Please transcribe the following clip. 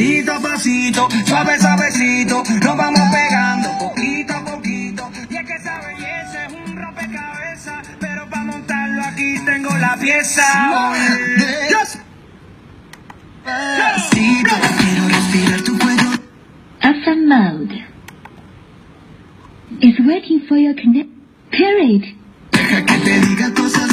poquito, suave, suavecito, nos vamos pegando poquito a poquito. Y es que esa belleza es un rompecabezas, pero para montarlo aquí tengo la pieza. Despacito, quiero respirar tu cuello. FM mode is waiting for your connect. Period. Deja que te diga cosas